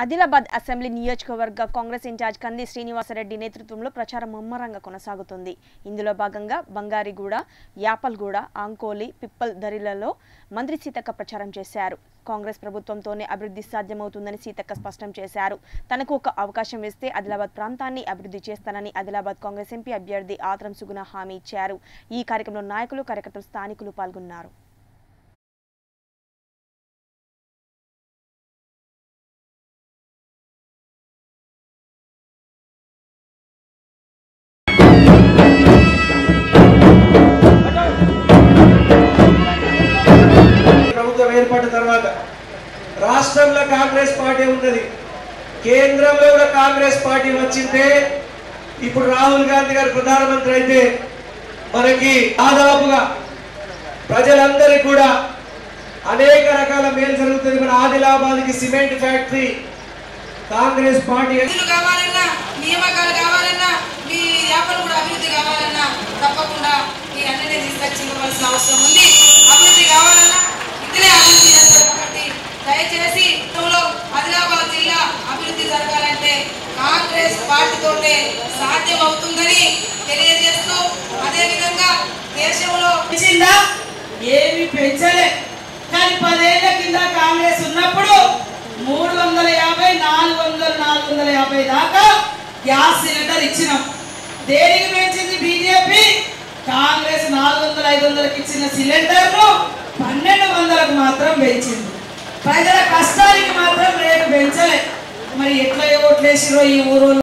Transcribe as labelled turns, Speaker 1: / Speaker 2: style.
Speaker 1: Adilabad assembly నియోజకవర్గ Congress incharge కంది శ్రీనివాసరెడ్డి నేతృత్వంలో ప్రచారం ముమ్మరంగా కొనసాగుతుంది. ఇందులో భాగంగా బంగారిగూడ యాపల్గూడ ఆంకోలి పిప్పల్ దరిలలో మంత్రి సీతక్క ప్రచారం చేశారు. కాంగ్రెస్ ప్రభుత్వంతోనే అభివృద్ధి సాధ్యమవుతుందని సీతక్క స్పష్టం చేశారు. తనకు ఒక అవకాశం ఇస్తే ఆదిలాబాద్ ప్రాంతాన్ని అభివృద్ధి చేస్తానని ఆదిలాబాద్ కాంగ్రెస్ ఎంపీ అభ్యర్థి ఆత్రం సుగుణ హామీ ఇచ్చారు. ఈ కార్యక్రమంలో నాయకులు కార్యకర్తలు స్థానికులు పాల్గొన్నారు.
Speaker 2: ప్రభుత్వం ఏర్పడిన తర్వాత రాష్ట్రంలో కాంగ్రెస్ పార్టీ ఉన్నది. కేంద్రంలో కూడా కాంగ్రెస్ పార్టీ వచ్చిందే ఇప్పుడు రాహుల్ గాంధీ గారు ప్రధానమంత్రి అయితే మనకి దాదాపుగా ప్రజలందరికీ కూడా అనేక రకాల మేలు జరుగుతుంది. మన ఆదిలాబాద్కి సిమెంట్ ఫ్యాక్టరీ కాంగ్రెస్ పార్టీ
Speaker 3: కావాలన్నా నియామకాలు కావాలన్నా కాంగ్రెస్ సాధ్యం అవుతుందని తెలియజేస్తూ అదేవిధంగా దేశంలో
Speaker 4: పెంచిందా ఏమి పెంచలే. కానీ పదేళ్ళ కింద కాంగ్రెస్ ఉన్నప్పుడు మూడు వందల యాభై నాలుగు వందల నాలుగు వందల యాభై దాకా గ్యాస్ సిలిండర్ ఇచ్చినాం. దేనికి పెంచింది బీజేపీ? కాంగ్రెస్ నాలుగు వందల ఐదు వందలకి ఇచ్చిన సిలిండర్ను పన్నెండు వందలకు మాత్రం పెంచింది. ప్రజల కష్టానికి మాత్రం రేటు పెంచలే. మరి ఎట్లా ఓట్లేసిరో ఈ ఊరు